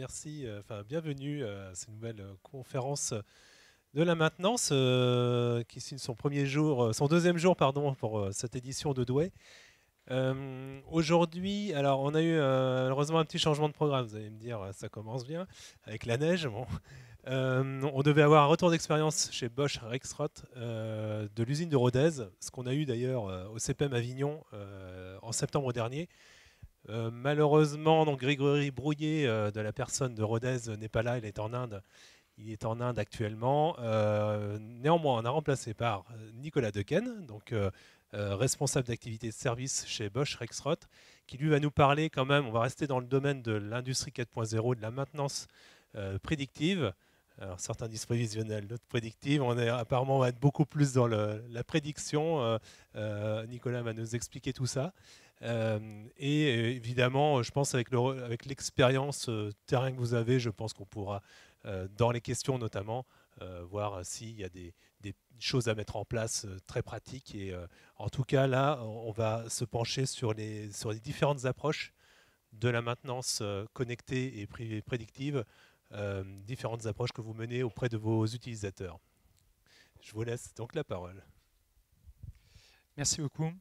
merci, enfin bienvenue à cette nouvelle conférence de la maintenance, qui signe son premier jour, son deuxième jour pardon pour cette édition de Douai. Aujourd'hui, alors on a eu malheureusement un petit changement de programme. Vous allez me dire, ça commence bien avec la neige. Bon. on devait avoir un retour d'expérience chez Bosch Rexroth de l'usine de Rodez, ce qu'on a eu d'ailleurs au CPM Avignon en septembre dernier. Euh, malheureusement, donc Grégory Brouillet, euh, de la personne de Rodez, n'est pas là, il est en Inde. Il est en Inde actuellement. Euh, néanmoins, on a remplacé par Nicolas Dequesne, donc responsable d'activité de service chez Bosch Rexroth, qui lui va nous parler quand même, on va rester dans le domaine de l'industrie 4.0, de la maintenance prédictive. Alors, certains disent prévisionnel, d'autres prédictive. On est apparemment on va être beaucoup plus dans la prédiction. Nicolas va nous expliquer tout ça. Euh, et euh, évidemment, je pense avec l'expérience euh, terrain que vous avez, je pense qu'on pourra, dans les questions notamment, voir s'il y a des, choses à mettre en place très pratiques. Et en tout cas, là, on va se pencher sur les, sur les différentes approches de la maintenance connectée et prédictive, différentes approches que vous menez auprès de vos utilisateurs. Je vous laisse donc la parole. Merci beaucoup.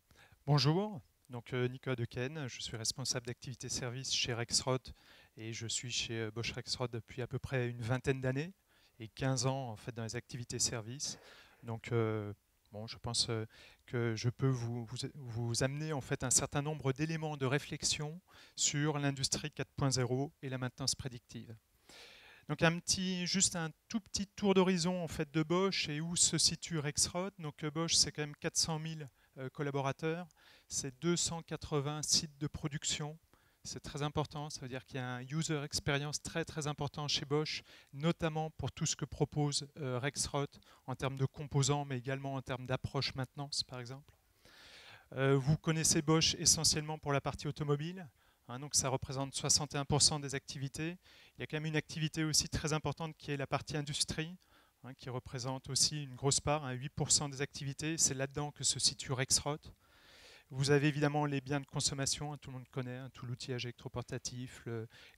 Bonjour. Donc euh, Nicolas Dequesne, je suis responsable d'activité service chez Rexroth et je suis chez euh, Bosch Rexroth depuis à peu près une vingtaine d'années et 15 ans en fait dans les activités services. Donc euh, bon, je pense que je peux vous, vous, amener en fait un certain nombre d'éléments de réflexion sur l'industrie 4.0 et la maintenance prédictive. Donc un petit, juste un tout petit tour d'horizon en fait de Bosch et où se situe Rexroth. Donc Bosch c'est quand même 400 000 collaborateurs c'est 280 sites de production. C'est très important, ça veut dire qu'il y a un user experience très très important chez Bosch, notamment pour tout ce que propose euh, Rexroth en termes de composants, mais également en termes d'approche maintenance, par exemple. Euh, vous connaissez Bosch essentiellement pour la partie automobile, hein, donc ça représente 61% des activités. Il y a quand même une activité aussi très importante qui est la partie industrie, hein, qui représente aussi une grosse part, 8% hein, des activités. C'est là-dedans que se situe Rexroth. Vous avez évidemment les biens de consommation, tout le monde connaît, tout l'outillage électroportatif,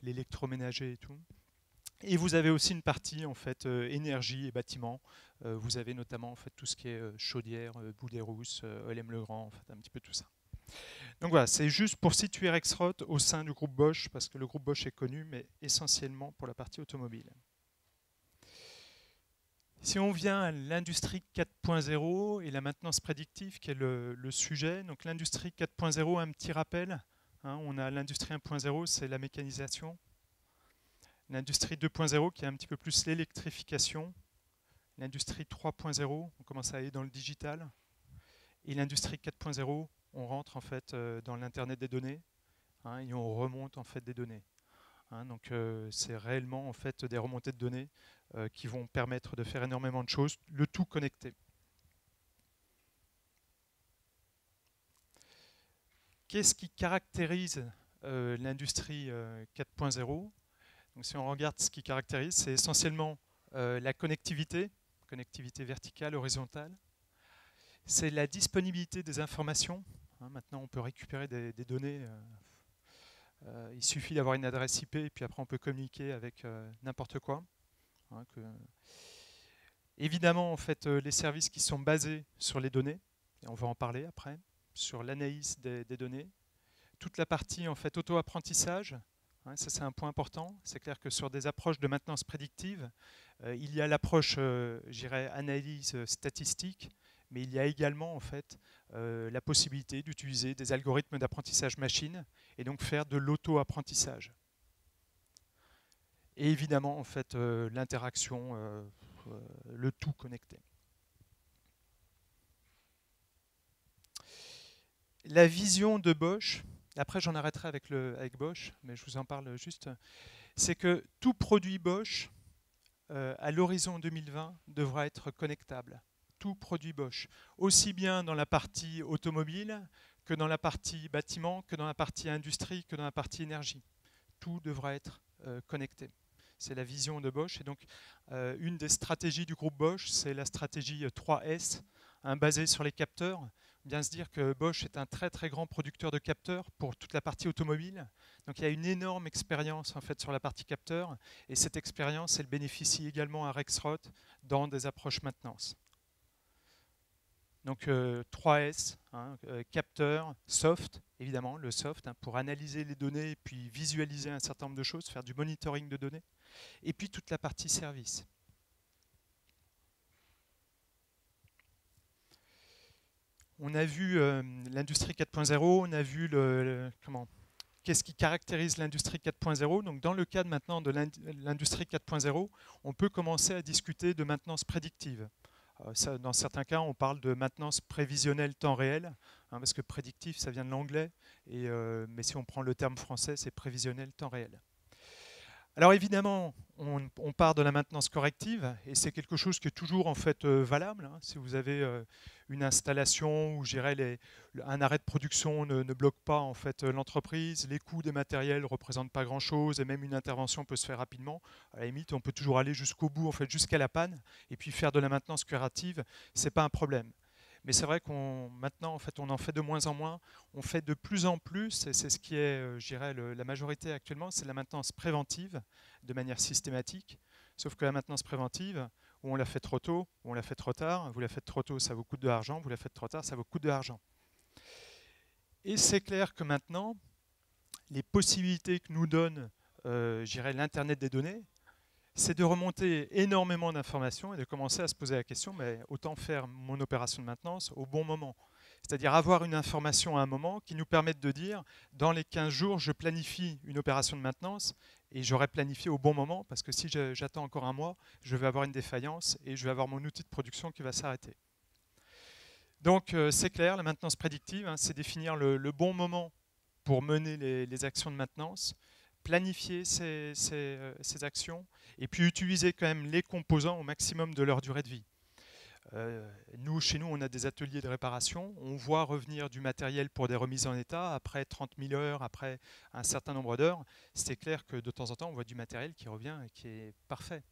l'électroménager et tout. Et vous avez aussi une partie en fait euh, énergie et bâtiment. Euh, vous avez notamment en fait tout ce qui est euh, chaudière, Boudet Rousse, OLM Legrand, en fait un petit peu tout ça. Donc voilà, c'est juste pour situer Rexroth au sein du groupe Bosch, parce que le groupe Bosch est connu, mais essentiellement pour la partie automobile. Si on vient à l'industrie 4.0 et la maintenance prédictive, qui est le, sujet, donc l'industrie 4.0, un petit rappel, hein, on a l'industrie 1.0, c'est la mécanisation, l'industrie 2.0 qui est un petit peu plus l'électrification, l'industrie 3.0, on commence à aller dans le digital, et l'industrie 4.0, on rentre en fait euh, dans l'internet des données hein, et on remonte en fait des données. Hein. donc euh, c'est réellement en fait des remontées de données euh, qui vont permettre de faire énormément de choses, le tout connecté. Qu'est-ce qui caractérise l'industrie 4.0 euh, Si on regarde ce qui caractérise, c'est essentiellement la connectivité, connectivité verticale, horizontale. C'est la disponibilité des informations. Hein, maintenant, on peut récupérer des, données. il suffit d'avoir une adresse IP et puis après, on peut communiquer avec n'importe quoi. Hein, évidemment, en fait, euh, les services qui sont basés sur les données, et on va en parler après, sur l'analyse des, données, toute la partie en fait auto-apprentissage, hein, ça c'est un point important. C'est clair que sur des approches de maintenance prédictive, euh, il y a l'approche, euh, analyse statistique, mais il y a également en fait la possibilité d'utiliser des algorithmes d'apprentissage machine et donc faire de l'auto-apprentissage et évidemment en fait euh, l'interaction, euh, euh, le tout connecté. La vision de Bosch, après j'en arrêterai avec Bosch, mais je vous en parle juste, c'est que tout produit Bosch à l'horizon 2020 devra être connectable. Tout produit Bosch, aussi bien dans la partie automobile que dans la partie bâtiment, que dans la partie industrie, que dans la partie énergie. Tout devra être connecté. C'est la vision de Bosch. Et donc, euh, une des stratégies du groupe Bosch, c'est la stratégie 3S, hein, basée sur les capteurs. bien se dire que Bosch est un très très grand producteur de capteurs pour toute la partie automobile. Donc il y a une énorme expérience en fait sur la partie capteur et cette expérience elle bénéficie également à Rexroth dans des approches maintenance. Donc 3S, euh, hein, euh, capteur, soft, évidemment, le soft, hein, pour analyser les données et puis visualiser un certain nombre de choses, faire du monitoring de données. Et puis toute la partie service. On a vu euh, l'industrie 4.0, on a vu comment qu'est-ce qui caractérise l'industrie 4.0. Donc dans le cadre maintenant de l'industrie 4.0, on peut commencer à discuter de maintenance prédictive. Euh, dans certains cas, on parle de maintenance prévisionnelle temps réel, hein, parce que prédictif, ça vient de l'anglais, euh, mais si on prend le terme français, c'est prévisionnel temps réel. Alors évidemment, on, part de la maintenance corrective et c'est quelque chose qui est toujours en fait euh, valable. Hein. Si vous avez euh, une installation où un arrêt de production ne, bloque pas en fait euh, l'entreprise, les coûts des matériels ne représentent pas grand-chose et même une intervention peut se faire rapidement. À la limite, on peut toujours aller jusqu'au bout, en fait, jusqu'à la panne et puis faire de la maintenance curative, c'est pas un problème. Mais c'est vrai qu'on maintenant, en fait, on en fait de moins en moins. On fait de plus en plus, et c'est ce qui est, euh, je dirais, la majorité actuellement, c'est la maintenance préventive de manière systématique. Sauf que la maintenance préventive, où on la fait trop tôt, ou on la fait trop tard, vous la faites trop tôt, ça vous coûte de l'argent, vous la faites trop tard, ça vous coûte de l'argent. Et c'est clair que maintenant, les possibilités que nous donne, euh, l'Internet des données, c'est de remonter énormément d'informations et de commencer à se poser la question, mais autant faire mon opération de maintenance au bon moment. C'est-à-dire avoir une information à un moment qui nous permette de dire, dans les 15 jours, je planifie une opération de maintenance et j'aurai planifié au bon moment, parce que si j'attends encore un mois, je vais avoir une défaillance et je vais avoir mon outil de production qui va s'arrêter. Donc euh, c'est clair, la maintenance prédictive, hein, c'est définir le, bon moment pour mener les, actions de maintenance, planifier ces, euh, ces actions et puis utiliser quand même les composants au maximum de leur durée de vie. Euh, nous, chez nous, on a des ateliers de réparation. On voit revenir du matériel pour des remises en état après 30 000 heures, après un certain nombre d'heures. C'est clair que de temps en temps, on voit du matériel qui revient et qui est parfait.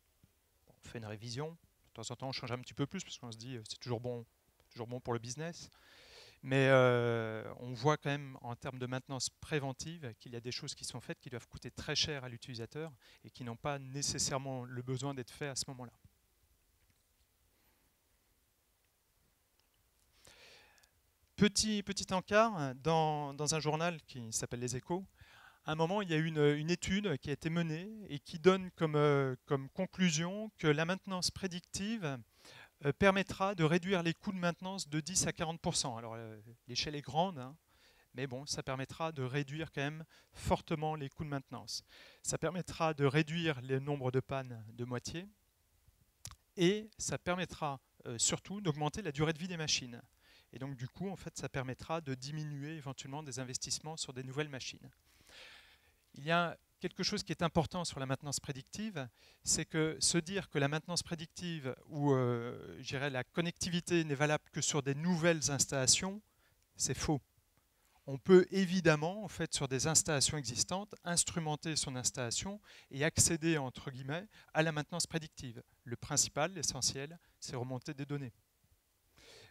on fait une révision. De temps en temps, on change un petit peu plus parce qu'on se dit euh, c'est toujours bon, toujours bon pour le business. Mais euh, on voit quand même en termes de maintenance préventive qu'il y a des choses qui sont faites qui doivent coûter très cher à l'utilisateur et qui n'ont pas nécessairement le besoin d'être faites à ce moment-là. Petit, petit encart, dans, un journal qui s'appelle Les Échos, à un moment, il y a une, une étude qui a été menée et qui donne comme, euh, comme conclusion que la maintenance prédictive euh, permettra de réduire les coûts de maintenance de 10 à 40% Alors euh, l'échelle est grande, hein, mais bon, ça permettra de réduire quand même fortement les coûts de maintenance. Ça permettra de réduire le nombre de pannes de moitié et ça permettra euh, surtout d'augmenter la durée de vie des machines. Et donc du coup, en fait, ça permettra de diminuer éventuellement des investissements sur des nouvelles machines. Il y a quelque chose qui est important sur la maintenance prédictive, c'est que se dire que la maintenance prédictive ou euh, la connectivité n'est valable que sur des nouvelles installations, c'est faux. On peut évidemment, en fait, sur des installations existantes, instrumenter son installation et accéder, entre guillemets, à la maintenance prédictive. Le principal, l'essentiel, c'est remonter des données.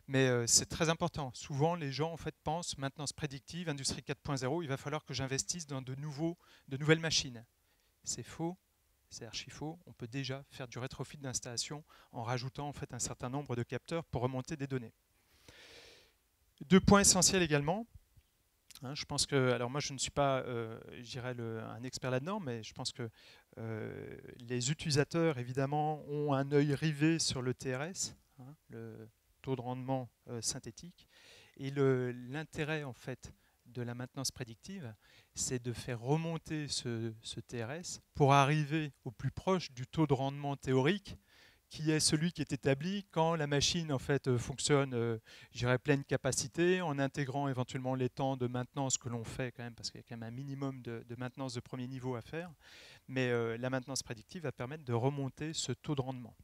Mais euh, c'est très important. Souvent, les gens en fait, pensent maintenance prédictive, industrie 4.0, il va falloir que j'investisse dans de, nouveaux, de nouvelles machines. C'est faux, c'est archi faux. On peut déjà faire du rétrofit d'installation en rajoutant en fait, un certain nombre de capteurs pour remonter des données. Deux points essentiels également. Hein, je pense que, alors moi je ne suis pas, euh, un expert là-dedans, mais je pense que euh, les utilisateurs évidemment ont un œil rivé sur le TRS, hein, taux de rendement euh, synthétique. Et l'intérêt en fait de la maintenance prédictive, c'est de faire remonter ce, TRS pour arriver au plus proche du taux de rendement théorique qui est celui qui est établi quand la machine en fait euh, fonctionne, euh, pleine capacité, en intégrant éventuellement les temps de maintenance que l'on fait quand même, parce qu'il y a quand même un minimum de, maintenance de premier niveau à faire. Mais euh, la maintenance prédictive va permettre de remonter ce taux de rendement.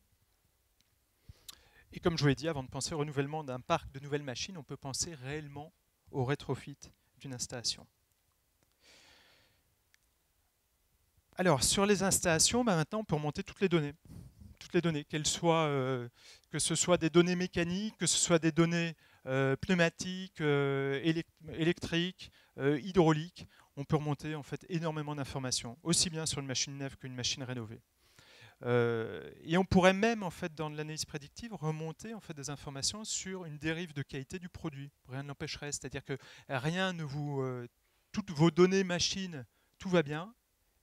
Et comme je vous l'ai dit, avant de penser au renouvellement d'un parc de nouvelles machines, on peut penser réellement au rétrofit d'une installation. Alors, sur les installations, bah, maintenant, on peut remonter toutes les données. Toutes les données, qu'elles soient, que ce soit des données mécaniques, que ce soit des données pneumatiques, électriques, hydrauliques. On peut remonter en fait énormément d'informations, aussi bien sur une machine neuve qu'une machine rénovée. Euh, et on pourrait même, en fait, dans l'analyse prédictive, remonter en fait, des informations sur une dérive de qualité du produit. Rien ne l'empêcherait. C'est-à-dire que rien ne vous. Euh, toutes vos données machines, tout va bien,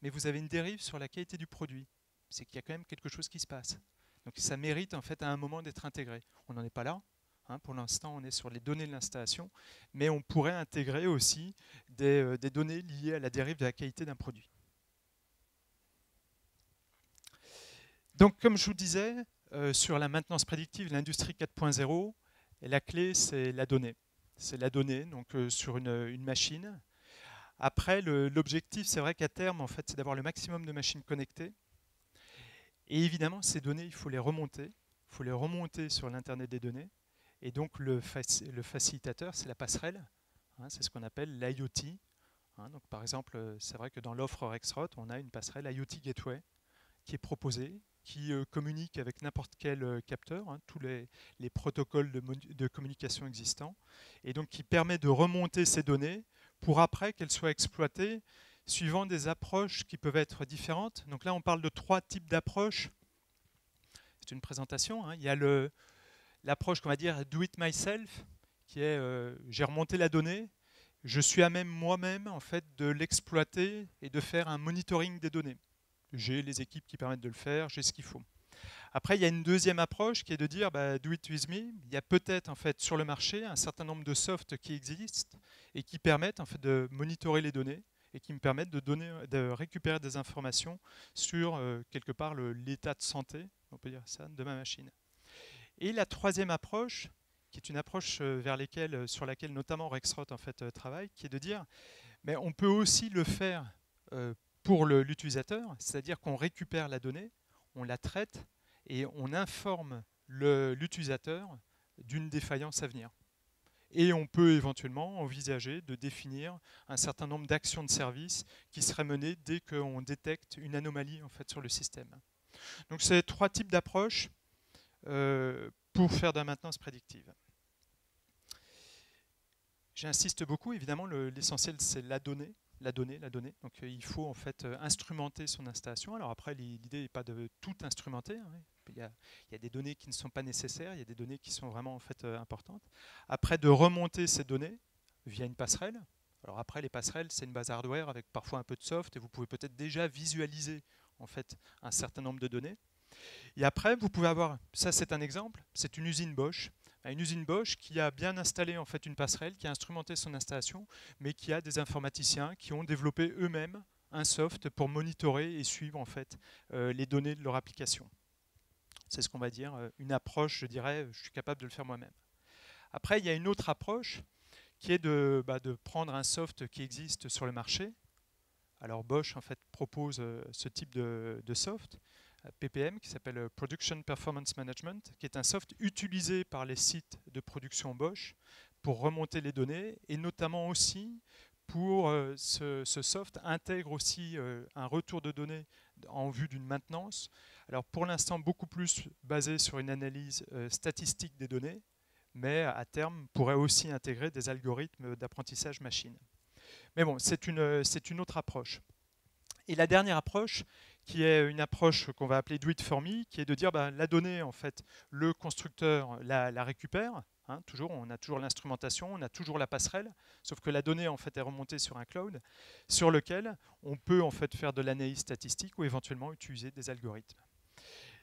mais vous avez une dérive sur la qualité du produit. C'est qu'il y a quand même quelque chose qui se passe. Donc ça mérite en fait à un moment d'être intégré. On n'en est pas là. Hein. pour l'instant, on est sur les données de l'installation, mais on pourrait intégrer aussi des, euh, des données liées à la dérive de la qualité d'un produit. Donc, comme je vous disais, euh, sur la maintenance prédictive, l'industrie 4.0, la clé, c'est la donnée. C'est la donnée donc, euh, sur une, machine. Après, l'objectif, c'est vrai qu'à terme, en fait, c'est d'avoir le maximum de machines connectées. Et évidemment, ces données, il faut les remonter. Il faut les remonter sur l'Internet des données. Et donc, le, facilitateur, c'est la passerelle. Hein, c'est ce qu'on appelle l'IoT. Hein. donc, par exemple, c'est vrai que dans l'offre Rexrot, on a une passerelle IoT Gateway qui est proposée, qui euh, communique avec n'importe quel euh, capteur, hein, tous les, protocoles de, communication existants, et donc qui permet de remonter ces données pour après qu'elles soient exploitées suivant des approches qui peuvent être différentes. Donc là, on parle de trois types d'approches. C'est une présentation. Hein. Il y a l'approche qu'on va dire do it myself, qui est euh, j'ai remonté la donnée, je suis à même moi-même en fait de l'exploiter et de faire un monitoring des données j'ai les équipes qui permettent de le faire, j'ai ce qu'il faut. Après, il y a une deuxième approche qui est de dire bah, do it with me. Il y a peut-être en fait sur le marché un certain nombre de softs qui existent et qui permettent en fait de monitorer les données et qui me permettent de, donner, de récupérer des informations sur euh, quelque part l'état de santé, on peut dire ça, de ma machine. Et la troisième approche, qui est une approche euh, vers lesquelles, euh, sur laquelle notamment Rexrot en fait travaille, qui est de dire mais on peut aussi le faire pour l'utilisateur, c'est-à-dire qu'on récupère la donnée, on la traite et on informe l'utilisateur d'une défaillance à venir. Et on peut éventuellement envisager de définir un certain nombre d'actions de service qui seraient menées dès qu'on détecte une anomalie en fait, sur le système. Donc c'est trois types d'approches euh, pour faire de la maintenance prédictive. J'insiste beaucoup, évidemment, l'essentiel c'est la donnée la donnée, la donnée. Donc euh, il faut en fait euh, instrumenter son installation. Alors après, l'idée n'est pas de tout instrumenter. Hein. Il, y a, des données qui ne sont pas nécessaires, il y a des données qui sont vraiment en fait euh, importantes. Après, de remonter ces données via une passerelle. Alors après, les passerelles, c'est une base hardware avec parfois un peu de soft, et vous pouvez peut-être déjà visualiser en fait un certain nombre de données. Et après, vous pouvez avoir, ça c'est un exemple, c'est une usine Bosch à une usine Bosch qui a bien installé en fait une passerelle, qui a instrumenté son installation, mais qui a des informaticiens qui ont développé eux-mêmes un soft pour monitorer et suivre en fait euh, les données de leur application. C'est ce qu'on va dire euh, une approche, je dirais, je suis capable de le faire moi-même. Après, il y a une autre approche qui est de, bah, prendre un soft qui existe sur le marché. Alors Bosch en fait propose euh, ce type de soft PPM qui s'appelle euh, Production Performance Management, qui est un soft utilisé par les sites de production Bosch pour remonter les données et notamment aussi pour euh, ce, soft intègre aussi euh, un retour de données en vue d'une maintenance. Alors pour l'instant beaucoup plus basé sur une analyse statistique des données, mais à terme pourrait aussi intégrer des algorithmes d'apprentissage machine. Mais bon, c'est une autre approche. Et la dernière approche, qui est une approche qu'on va appeler do it for me, qui est de dire bah, la donnée, en fait, le constructeur la, récupère. Hein, toujours, on a toujours l'instrumentation, on a toujours la passerelle, sauf que la donnée en fait est remontée sur un cloud, sur lequel on peut en fait faire de l'analyse statistique ou éventuellement utiliser des algorithmes.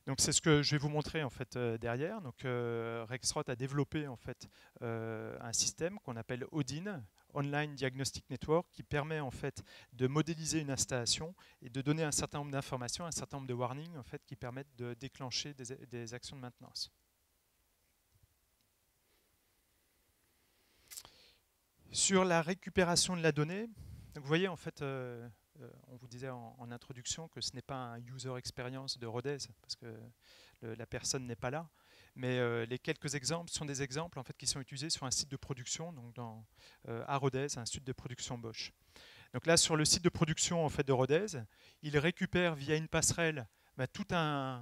Donc c'est ce que je vais vous montrer en fait euh, derrière. Donc euh, Rexrot a développé en fait euh, un système qu'on appelle Odin, Online Diagnostic Network qui permet en fait de modéliser une installation et de donner un certain nombre d'informations, un certain nombre de warnings en fait qui permettent de déclencher des, actions de maintenance. Sur la récupération de la donnée, vous voyez en fait, euh, euh, on vous disait en, introduction que ce n'est pas un user experience de Rodez parce que la personne n'est pas là. Mais euh, les quelques exemples sont des exemples en fait, qui sont utilisés sur un site de production, donc dans, euh, à Rodez, un site de production Bosch. Donc là, sur le site de production en fait, de Rodez, il récupère via une passerelle bah, tout un,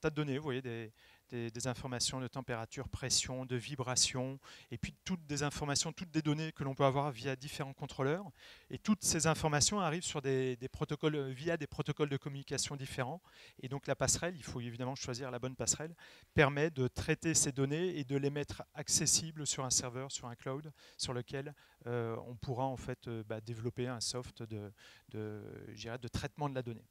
tas de données, vous voyez, des, informations de température, pression, de vibration, et puis toutes des informations, toutes des données que l'on peut avoir via différents contrôleurs. Et toutes ces informations arrivent sur des, protocoles, via des protocoles de communication différents. Et donc la passerelle, il faut évidemment choisir la bonne passerelle, permet de traiter ces données et de les mettre accessibles sur un serveur, sur un cloud, sur lequel euh, on pourra en fait euh, bah, développer un soft de, de traitement de la donnée.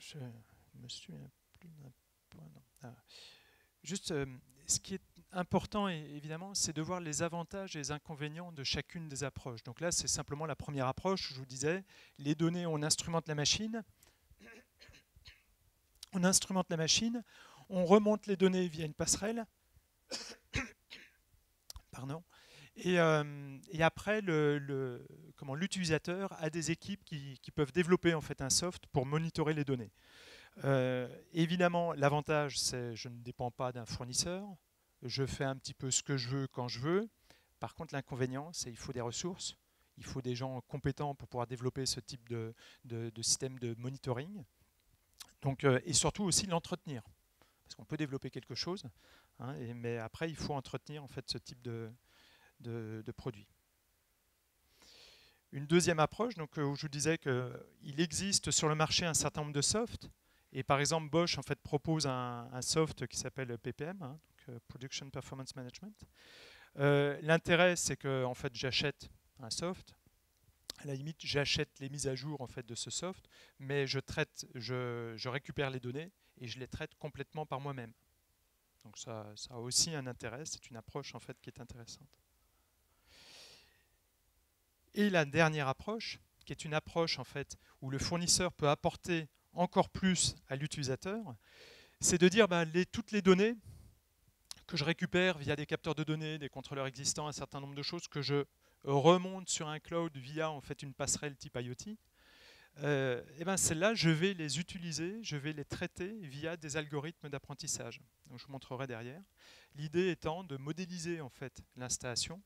Je me plus d'un point. Ah. Juste, euh, ce qui est important, évidemment, c'est de voir les avantages et les inconvénients de chacune des approches. Donc là, c'est simplement la première approche. Je vous disais, les données, on instrumente la machine. On instrumente la machine, on remonte les données via une passerelle. Pardon. Et, euh, et, après, comment l'utilisateur a des équipes qui, peuvent développer en fait un soft pour monitorer les données. Euh, évidemment, l'avantage, c'est je ne dépends pas d'un fournisseur. Je fais un petit peu ce que je veux quand je veux. Par contre, l'inconvénient, c'est qu'il faut des ressources. Il faut des gens compétents pour pouvoir développer ce type de, système de monitoring. Donc, euh, et surtout aussi l'entretenir. Parce qu'on peut développer quelque chose, hein, mais après, il faut entretenir en fait, ce type de, de, produits. Une deuxième approche, donc, euh, où je vous disais qu'il existe sur le marché un certain nombre de softs, et par exemple Bosch en fait, propose un, soft qui s'appelle PPM, hein, euh, Production Performance Management. Euh, l'intérêt, c'est que en fait, j'achète un soft. À la limite, j'achète les mises à jour en fait, de ce soft, mais je, traite, je, je récupère les données et je les traite complètement par moi-même. Donc ça, ça, a aussi un intérêt, c'est une approche en fait qui est intéressante. Et la dernière approche, qui est une approche en fait où le fournisseur peut apporter encore plus à l'utilisateur, c'est de dire bah, les, toutes les données que je récupère via des capteurs de données, des contrôleurs existants, un certain nombre de choses que je remonte sur un cloud via en fait une passerelle type IoT, euh, et ben celles-là, je vais les utiliser, je vais les traiter via des algorithmes d'apprentissage. je vous montrerai derrière. L'idée étant de modéliser en fait l'installation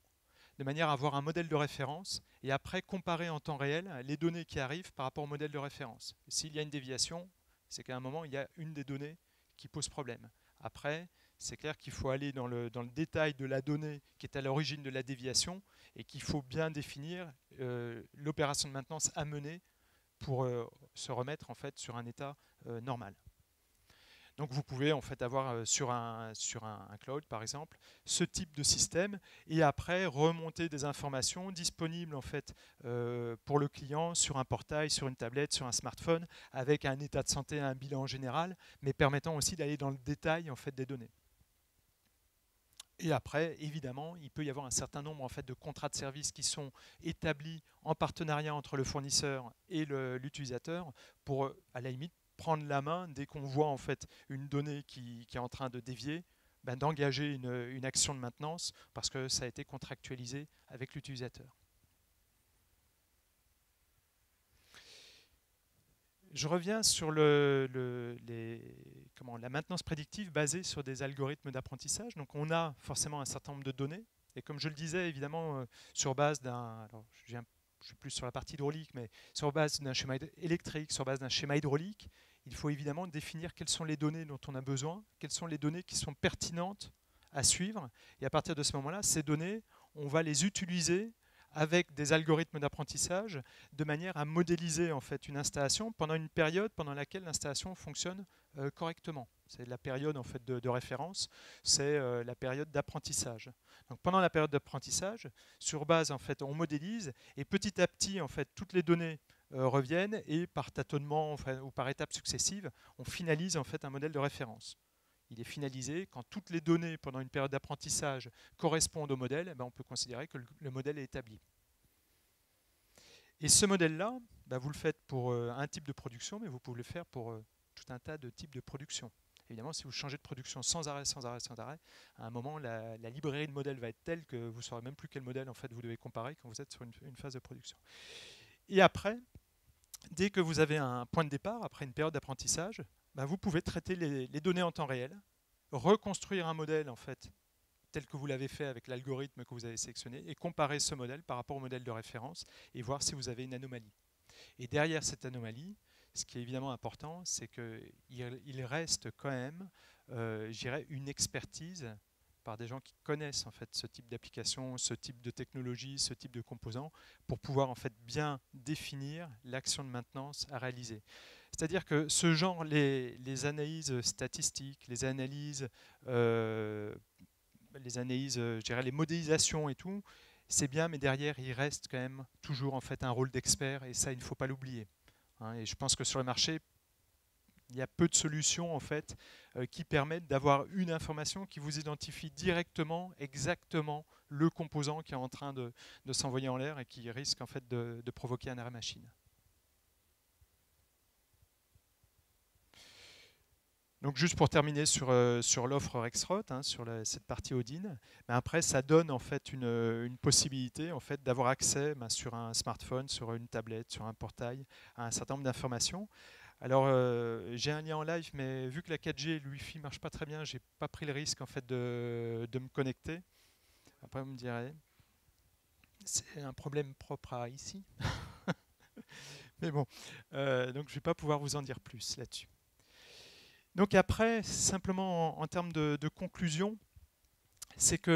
de manière à avoir un modèle de référence et après comparer en temps réel les données qui arrivent par rapport au modèle de référence. S'il y a une déviation, c'est qu'à un moment, il y a une des données qui pose problème. Après, c'est clair qu'il faut aller dans le, détail de la donnée qui est à l'origine de la déviation et qu'il faut bien définir euh, l'opération de maintenance à mener pour euh, se remettre en fait sur un état euh, normal. Donc vous pouvez en fait avoir euh, sur un, sur un, cloud par exemple ce type de système et après remonter des informations disponibles en fait euh, pour le client sur un portail, sur une tablette, sur un smartphone avec un état de santé, un bilan général, mais permettant aussi d'aller dans le détail en fait des données. Et après, évidemment, il peut y avoir un certain nombre en fait, de contrats de service qui sont établis en partenariat entre le fournisseur et l'utilisateur pour, à la limite, prendre la main dès qu'on voit en fait une donnée qui, est en train de dévier, ben, d'engager une, action de maintenance parce que ça a été contractualisé avec l'utilisateur. Je reviens sur la maintenance prédictive basée sur des algorithmes d'apprentissage. Donc on a forcément un certain nombre de données. Et comme je le disais, évidemment, euh, sur base d'un... je suis plus sur la partie hydraulique, mais sur base d'un schéma électrique, sur base d'un schéma hydraulique, il faut évidemment définir quelles sont les données dont on a besoin, quelles sont les données qui sont pertinentes à suivre. Et à partir de ce moment-là, ces données, on va les utiliser avec des algorithmes d'apprentissage de manière à modéliser en fait une installation pendant une période pendant laquelle l'installation fonctionne euh, correctement. C'est la période en fait de, référence, c'est euh, la période d'apprentissage. Donc pendant la période d'apprentissage, sur base en fait, on modélise et petit à petit en fait toutes les données euh, reviennent et par tâtonnement ou par étapes successives, on finalise en fait un modèle de référence il est finalisé. Quand toutes les données pendant une période d'apprentissage correspondent au modèle, eh ben, on peut considérer que le modèle est établi. Et ce modèle-là, bah, vous le faites pour euh, un type de production, mais vous pouvez le faire pour euh, tout un tas de types de production. Évidemment, si vous changez de production sans arrêt, sans arrêt, sans arrêt, à un moment, la, librairie de modèles va être telle que vous ne saurez même plus quel modèle en fait, vous devez comparer quand vous êtes sur une, phase de production. Et après, dès que vous avez un point de départ, après une période d'apprentissage, bah, vous pouvez traiter les, données en temps réel, reconstruire un modèle en fait tel que vous l'avez fait avec l'algorithme que vous avez sélectionné, et comparer ce modèle par rapport au modèle de référence et voir si vous avez une anomalie. Et derrière cette anomalie, ce qui est évidemment important, c'est qu'il reste quand même, euh, une expertise par des gens qui connaissent en fait ce type d'application, ce type de technologie, ce type de composants, pour pouvoir en fait bien définir l'action de maintenance à réaliser. C'est-à-dire que ce genre, les, analyses statistiques, les analyses, euh, les dirais les modélisations et tout, c'est bien, mais derrière il reste quand même toujours en fait un rôle d'expert et ça il ne faut pas l'oublier. Hein. et je pense que sur le marché, il y a peu de solutions en fait euh, qui permettent d'avoir une information qui vous identifie directement, exactement le composant qui est en train de, s'envoyer en l'air et qui risque en fait de, provoquer un arrêt machine. Donc juste pour terminer sur, euh, sur l'offre Rexrot, hein, sur cette partie Odin, ben après ça donne en fait une, une possibilité en fait d'avoir accès ben, sur un smartphone, sur une tablette, sur un portail à un certain nombre d'informations. Alors, euh, j'ai un lien en live, mais vu que la 4G et le Wi-Fi marchent pas très bien, je n'ai pas pris le risque en fait, de, me connecter. Après, vous me direz, c'est un problème propre à ici. mais bon, euh, donc je vais pas pouvoir vous en dire plus là-dessus. Donc après, simplement en, termes de, conclusion, c'est que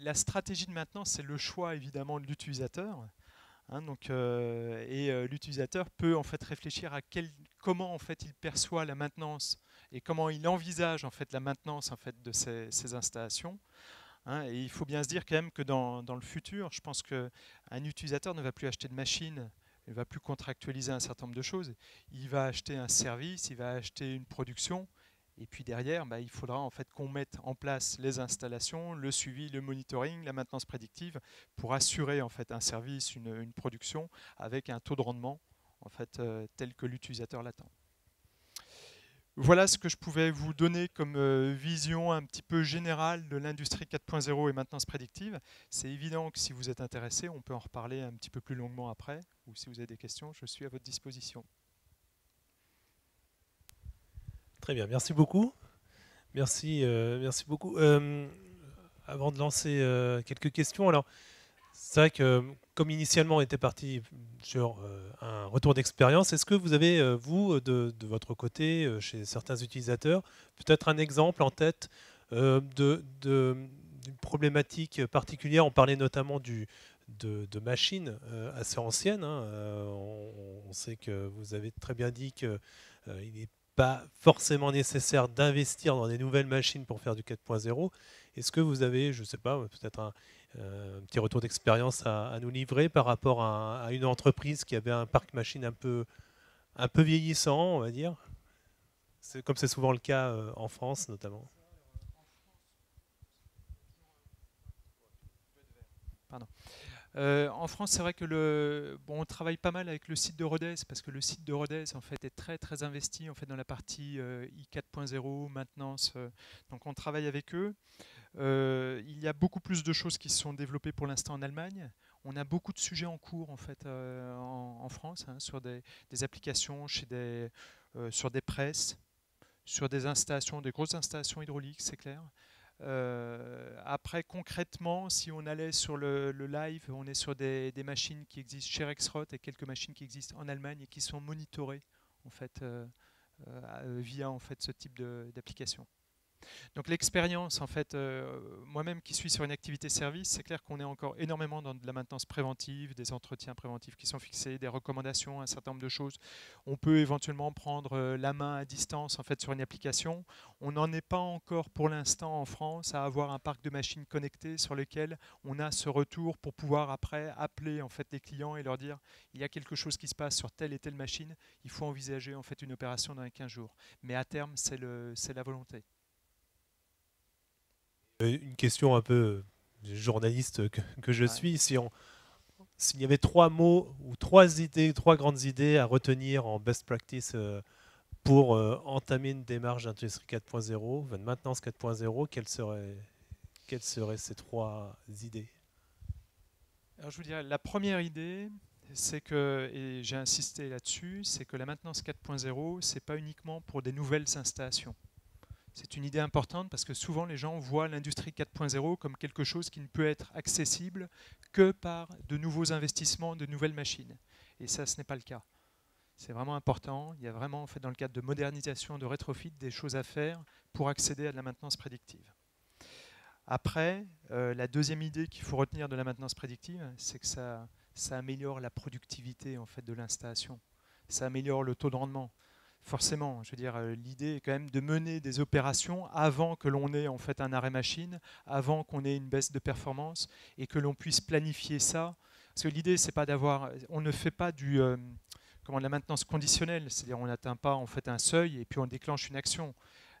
la stratégie de maintenance, c'est le choix évidemment de l'utilisateur. Hein, donc, euh, et euh, l'utilisateur peut en fait réfléchir à quel, comment en fait il perçoit la maintenance et comment il envisage en fait la maintenance en fait de ces, installations. Hein. et il faut bien se dire quand même que dans, dans le futur, je pense qu'un utilisateur ne va plus acheter de machines, il va plus contractualiser un certain nombre de choses. Il va acheter un service, il va acheter une production, et puis derrière, bah, il faudra en fait qu'on mette en place les installations, le suivi, le monitoring, la maintenance prédictive pour assurer en fait un service, une, production avec un taux de rendement euh, tel que l'utilisateur l'attend. Voilà ce que je pouvais vous donner comme euh, vision un petit peu générale de l'industrie 4.0 et maintenance prédictive. C'est évident que si vous êtes intéressé, on peut en reparler un petit peu plus longuement après, ou si vous avez des questions, je suis à votre disposition. Très bien, merci beaucoup. Merci, euh, merci beaucoup. Euh, avant de lancer euh, quelques questions, alors c'est vrai que comme initialement on était parti sur un retour d'expérience, est-ce que vous avez, vous, de, votre côté, chez certains utilisateurs, peut-être un exemple en tête de, d'une problématique particulière? On parlait notamment du, de, machines assez anciennes. Hein. On, on, sait que vous avez très bien dit qu'il est pas forcément nécessaire d'investir dans des nouvelles machines pour faire du 4.0. Est-ce que vous avez, je ne sais pas, peut-être un, euh, petit retour d'expérience à, nous livrer par rapport à, une entreprise qui avait un parc machine un peu, un peu vieillissant, on va dire? Comme c'est souvent le cas euh, en France notamment. Euh, en France, c'est vrai que bon, on travaille pas mal avec le site de Rodez parce que le site de Rodez en fait est très très investi en fait dans la partie euh, i4.0 maintenance. Euh, donc on travaille avec eux. il y a beaucoup plus de choses qui se sont développées pour l'instant en Allemagne. On a beaucoup de sujets en cours en fait en, France hein, sur des, des, applications chez des, sur des presses, sur des installations, des grosses installations hydrauliques, c'est clair. Euh, après, concrètement, si on allait sur le, live, on est sur des, machines qui existent chez Rexroth et quelques machines qui existent en Allemagne et qui sont monitorées en fait, euh, euh, via en fait, ce type d'application. Donc l'expérience, en fait, euh, moi-même qui suis sur une activité service, c'est clair qu'on est encore énormément dans de la maintenance préventive, des entretiens préventifs qui sont fixés, des recommandations, un certain nombre de choses. On peut éventuellement prendre euh, la main à distance en fait sur une application. On n'en est pas encore pour l'instant en France à avoir un parc de machines connectées sur lequel on a ce retour pour pouvoir après appeler en fait les clients et leur dire il y a quelque chose qui se passe sur telle et telle machine, il faut envisager en fait une opération dans les 15 jours. Mais à terme, c'est la volonté. Euh, une question un peu euh, journaliste que, je suis. Si s'il y avait trois mots ou trois idées, trois grandes idées à retenir en best practice euh, pour entamer une démarche d'industrie 4.0, de maintenance 4.0, quelles seraient, quelles seraient ces trois idées? Alors je vous dirais, la première idée, c'est que, et j'ai insisté là-dessus, c'est que la maintenance 4.0, c'est pas uniquement pour des nouvelles installations C'est une idée importante parce que souvent les gens voient l'industrie 4.0 comme quelque chose qui ne peut être accessible que par de nouveaux investissements, de nouvelles machines. Et ça, ce n'est pas le cas. C'est vraiment important. Il y a vraiment, dans le cadre de modernisation, de rétrofit, des choses à faire pour accéder à de la maintenance prédictive. Après, euh, la deuxième idée qu'il faut retenir de la maintenance prédictive, c'est que ça, ça améliore la productivité en fait, de l'installation. Ça améliore le taux de rendement forcément, je veux dire, euh, l'idée est quand même de mener des opérations avant que l'on ait en fait un arrêt machine, avant qu'on ait une baisse de performance et que l'on puisse planifier ça. Parce que l'idée, c'est pas d'avoir, on ne fait pas du, euh, comment, de la maintenance conditionnelle, c'est-à-dire on n'atteint pas en fait un seuil et puis on déclenche une action.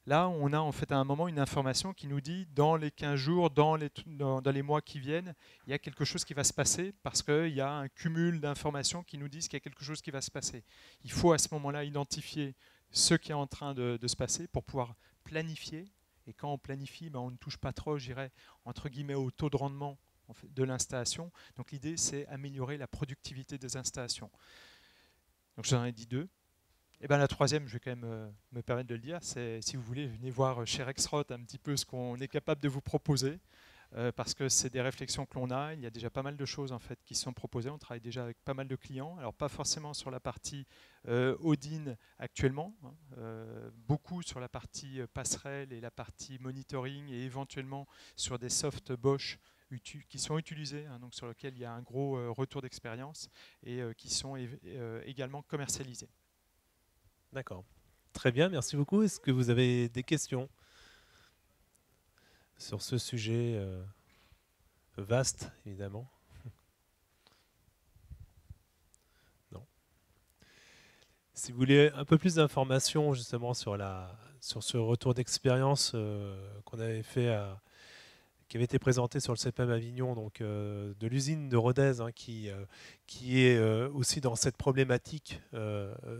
Là, on a en fait à un moment une information qui nous dit dans les 15 jours, dans les, mois qui viennent, il y a quelque chose qui va se passer parce qu'il y a un cumul d'informations qui nous disent qu'il y a quelque chose qui va se passer. Il faut à ce moment-là identifier ce qui est en train de, se passer pour pouvoir planifier. Et quand on planifie, ben on ne touche pas trop, je dirais, entre guillemets, au taux de rendement de l'installation. Donc l'idée, c'est améliorer la productivité des installations. Donc j'en ai dit deux. Et bien la troisième, je vais quand même euh, me permettre de le dire, c'est si vous voulez, venez voir chez Rexrot un petit peu ce qu'on est capable de vous proposer, euh, parce que c'est des réflexions que l'on a. Il y a déjà pas mal de choses en fait qui sont proposées. On travaille déjà avec pas mal de clients. Alors pas forcément sur la partie euh, Odin actuellement, hein, beaucoup sur la partie passerelle et la partie monitoring et éventuellement sur des soft Bosch qui sont utilisés, hein, donc sur lesquels il y a un gros retour d'expérience et qui sont également commercialisés. D'accord. Très bien, merci beaucoup. Est-ce que vous avez des questions sur ce sujet euh, vaste, évidemment? Non. Si vous voulez un peu plus d'informations justement sur, la, sur ce retour d'expérience euh, qu'on avait fait à, qui avait été présenté sur le CPM Avignon, donc euh, de l'usine de Rodez, hein, qui, euh, qui est euh, aussi dans cette problématique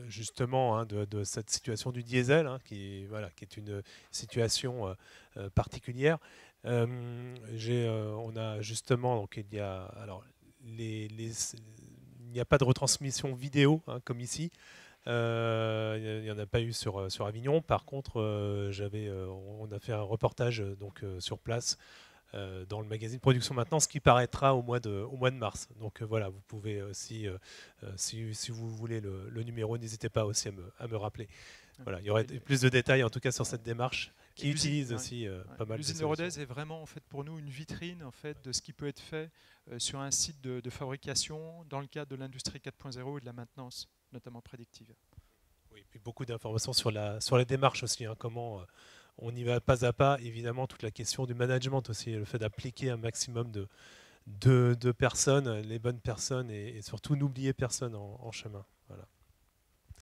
justement hein, de, cette situation du diesel, hein, qui, voilà, qui est une situation particulière. on a justement, donc il y a, alors, les, il n'y a pas de retransmission vidéo comme ici. il n'y en a pas eu sur, sur Avignon. Par contre, j'avais, on a fait un reportage donc, sur place dans le magazine Production Maintenance qui paraîtra au mois de, au mois de mars. Donc euh, voilà, vous pouvez aussi, euh, si, si, vous voulez le, numéro, n'hésitez pas aussi à me, à me, rappeler. Voilà, il y aurait plus de détails en tout cas sur cette démarche qui utilise aussi pas mal. L'usine de Rodez est vraiment en fait pour nous une vitrine en fait de ce qui peut être fait sur un site de, de fabrication dans le cadre de l'industrie 4.0 et de la maintenance, notamment prédictive. Oui, puis beaucoup d'informations sur la sur les démarches aussi, hein, comment on y va pas à pas. Évidemment, toute la question du management aussi, le fait d'appliquer un maximum de, personnes, les bonnes personnes, et, surtout n'oublier personne en, chemin.